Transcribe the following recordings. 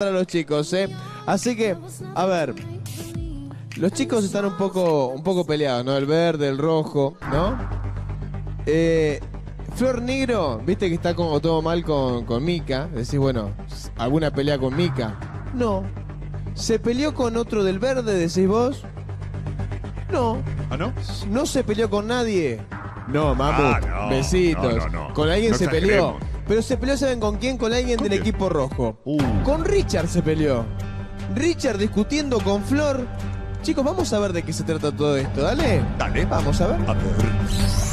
a los chicos, ¿eh? Así que, a ver, los chicos están un poco, un poco peleados, ¿no? El verde, el rojo, ¿no? Eh, Flor Negro, viste que está como todo mal con, con Mika. Decís, bueno, ¿alguna pelea con Mika? No. ¿Se peleó con otro del verde, decís vos? No. ¿Ah, no? ¿No se peleó con nadie? No, mamu. Ah, no. Besitos. No, no, no. Con alguien se peleó. exageremos. Pero se peleó, ¿saben con quién? Con alguien del equipo rojo. Uh. Con Richard se peleó. Richard discutiendo con Flor. Chicos, vamos a ver de qué se trata todo esto. Dale. Dale. Vamos a ver. A ver.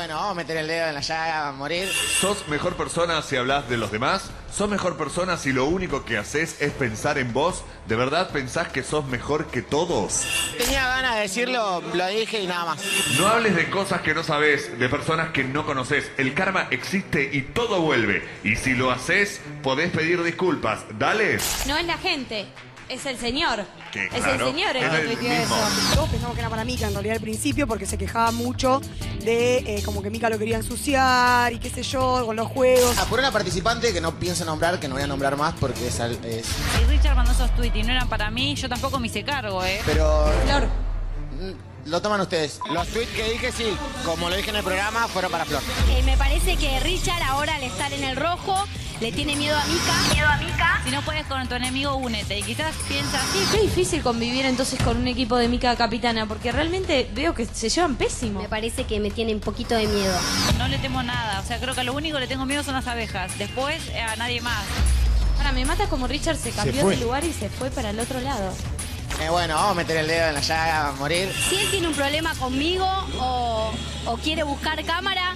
Bueno, vamos a meter el dedo en la llaga a morir. ¿Sos mejor persona si hablas de los demás? ¿Sos mejor persona si lo único que haces es pensar en vos? ¿De verdad pensás que sos mejor que todos? Tenía ganas de decirlo, lo dije y nada más. No hables de cosas que no sabes, de personas que no conoces. El karma existe y todo vuelve. Y si lo haces, podés pedir disculpas. Dale. No es la gente, es el señor. Que, es claro, el señor el es que el tuiteó eso. Todos pensamos que era para Mika en realidad al principio porque se quejaba mucho de eh, como que Mika lo quería ensuciar y qué sé yo, con los juegos. Ah, por una participante que no pienso nombrar, que no voy a nombrar más porque es... al- es- Si Richard mandó esos tweets y no eran para mí, yo tampoco me hice cargo, ¿eh? pero... Flor, Lo toman ustedes. Los tweets que dije, sí, como lo dije en el programa, fueron para Flor. Eh, me parece que Richard ahora al estar en el rojo le tiene miedo a Mika. Miedo a Mika. Si no puedes con tu enemigo, únete. Y quizás piensas, sí, qué difícil convivir entonces con un equipo de Mica Capitana, porque realmente veo que se llevan pésimo. Me parece que me tiene un poquito de miedo. no le temo nada. O sea, creo que lo único que le tengo miedo son las abejas. Después, eh, a nadie más. Ahora, me mata como Richard se cambió de lugar y se fue para el otro lado. Eh, bueno, vamos a meter el dedo en la llaga a morir. Si él tiene un problema conmigo o, o quiere buscar cámara,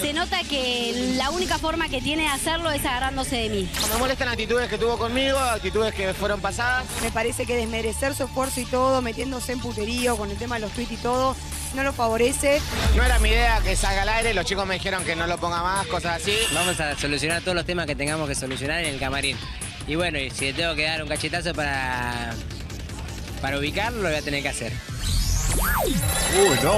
se nota que la única forma que tiene de hacerlo es agarrándose de mí. Me molestan actitudes que tuvo conmigo, actitudes que fueron pasadas. Me parece que desmerecer su esfuerzo y todo, metiéndose en puterío con el tema de los tweets y todo, no lo favorece. No era mi idea que salga al aire, los chicos me dijeron que no lo ponga más, cosas así. Vamos a solucionar todos los temas que tengamos que solucionar en el camarín. Y bueno, y si le tengo que dar un cachetazo para, para ubicarlo, lo voy a tener que hacer. Uy, no.